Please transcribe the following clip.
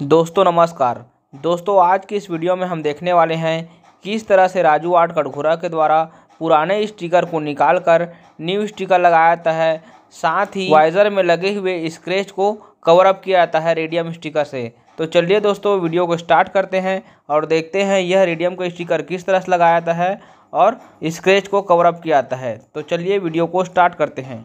दोस्तों, नमस्कार। दोस्तों, आज की इस वीडियो में हम देखने वाले हैं किस तरह से राजू आर्ट कटघोरा के द्वारा पुराने स्टिकर को निकाल कर न्यू स्टिकर लगाया जाता है। साथ ही वाइजर में लगे हुए स्क्रेच को कवर अप किया जाता है रेडियम स्टिकर से। तो चलिए दोस्तों, वीडियो को स्टार्ट करते हैं और देखते हैं यह रेडियम का स्टिकर किस तरह से लगाया जाता है और स्क्रेच को कवर अप किया जाता है। तो चलिए वीडियो को स्टार्ट करते हैं।